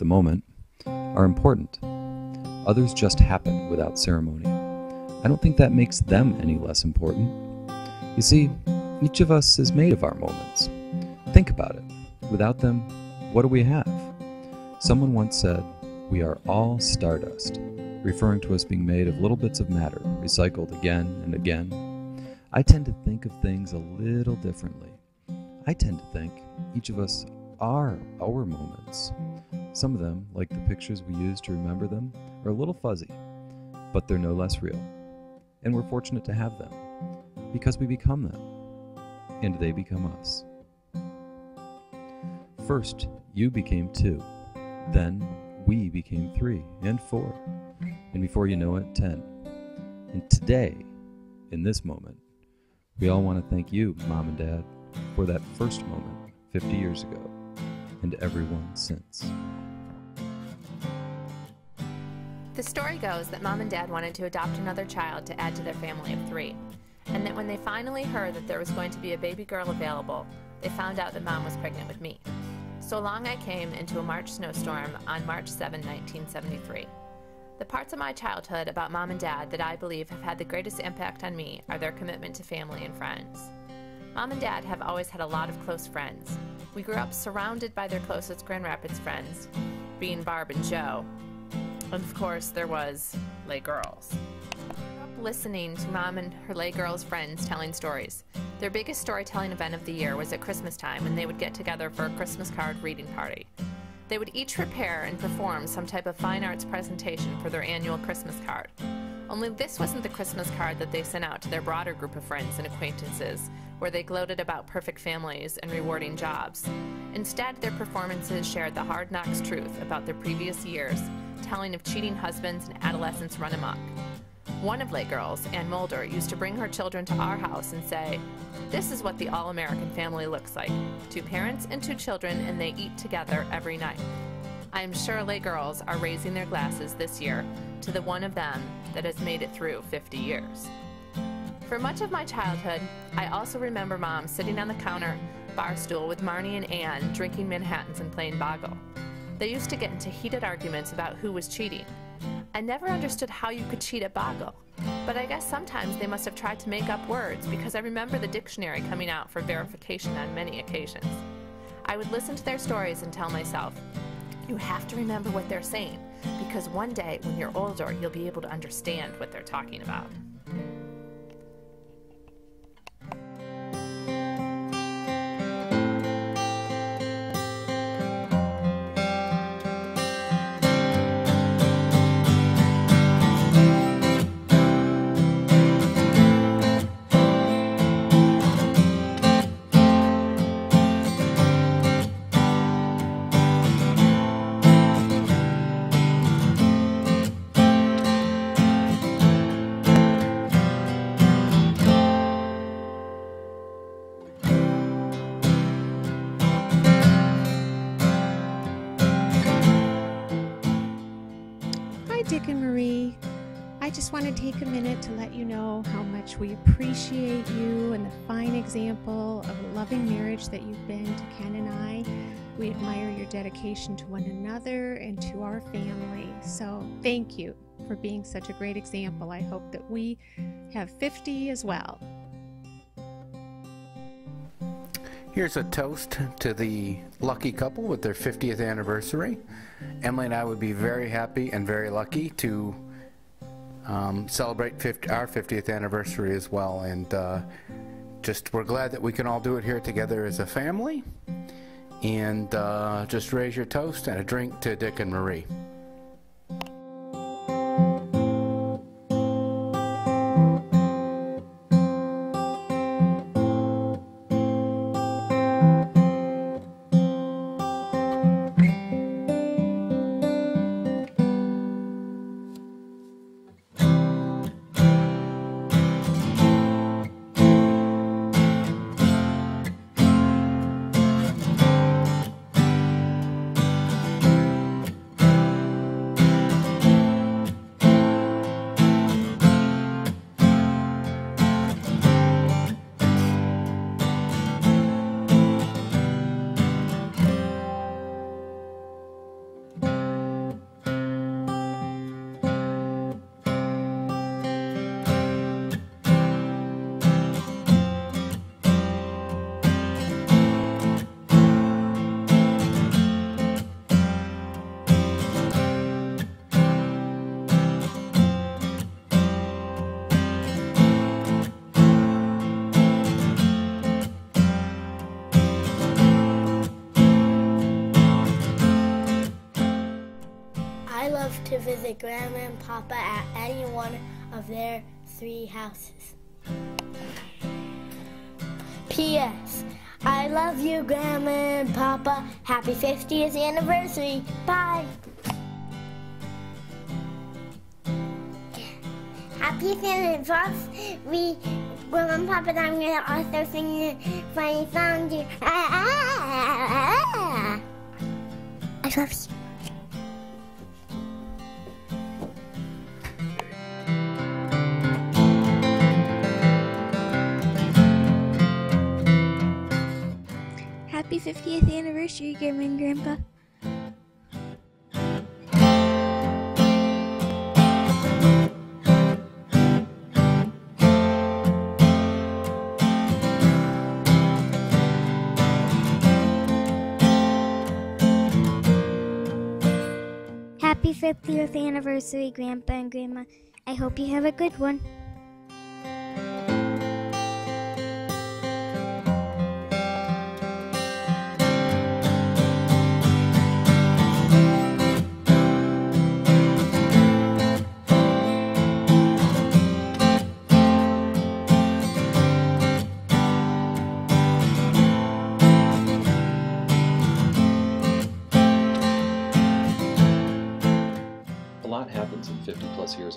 the moment, are important. Others just happen without ceremony. I don't think that makes them any less important. You see, each of us is made of our moments. Think about it. Without them, what do we have? Someone once said, We are all stardust, referring to us being made of little bits of matter, recycled again and again. I tend to think of things a little differently. I tend to think each of us are our moments. Some of them, like the pictures we use to remember them, are a little fuzzy, but they're no less real. And we're fortunate to have them because we become them, and they become us. First, you became two, then, we became three and four, and before you know it, ten. And today, in this moment, we all want to thank you, Mom and Dad, for that first moment 50 years ago, and everyone since. The story goes that mom and dad wanted to adopt another child to add to their family of three, and that when they finally heard that there was going to be a baby girl available, they found out that mom was pregnant with me. So long I came into a March snowstorm on March 7, 1973. The parts of my childhood about mom and dad that I believe have had the greatest impact on me are their commitment to family and friends. Mom and dad have always had a lot of close friends. We grew up surrounded by their closest Grand Rapids friends, being Barb and Joe, and of course, there was Lay Girls. Listening to Mom and her Lay Girls friends telling stories. Their biggest storytelling event of the year was at Christmas time when they would get together for a Christmas card reading party. They would each prepare and perform some type of fine arts presentation for their annual Christmas card. Only this wasn't the Christmas card that they sent out to their broader group of friends and acquaintances, where they gloated about perfect families and rewarding jobs. Instead, their performances shared the hard knocks truth about their previous years telling of cheating husbands and adolescents run amok. One of Lay Girls, Ann Mulder, used to bring her children to our house and say, This is what the all American family looks like two parents and two children, and they eat together every night. I am sure Lay Girls are raising their glasses this year to the one of them that has made it through 50 years. For much of my childhood, I also remember Mom sitting on the counter bar stool with Marnie and Ann drinking Manhattans and playing Boggle. They used to get into heated arguments about who was cheating. I never understood how you could cheat at Boggle, but I guess sometimes they must have tried to make up words because I remember the dictionary coming out for verification on many occasions. I would listen to their stories and tell myself, you have to remember what they're saying, because one day when you're older, you'll be able to understand what they're talking about. Dick and Marie. I just want to take a minute to let you know how much we appreciate you and the fine example of a loving marriage that you've been to Ken and I. We admire your dedication to one another and to our family. So, thank you for being such a great example. I hope that we have 50 as well. Here's a toast to the lucky couple with their 50th anniversary. Emily and I would be very happy and very lucky to um, celebrate 50, our 50th anniversary as well. And uh, just we're glad that we can all do it here together as a family. And uh, just raise your toast and a drink to Dick and Marie. Visit Grandma and Papa at any one of their three houses. P.S. I love you, Grandma and Papa. Happy 50th anniversary. Bye. Happy 50th anniversary. Grandma and Papa, I'm going to also sing the funny song to you. I love you. 50th anniversary, Grandma and Grandpa. Happy 50th anniversary, Grandpa and Grandma. I hope you have a good one.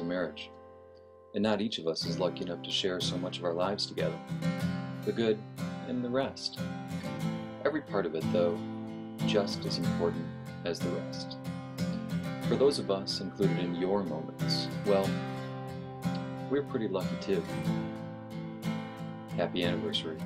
Of marriage, and not each of us is lucky enough to share so much of our lives together the good and the rest. Every part of it, though, just as important as the rest. For those of us included in your moments, well, we're pretty lucky too. Happy anniversary.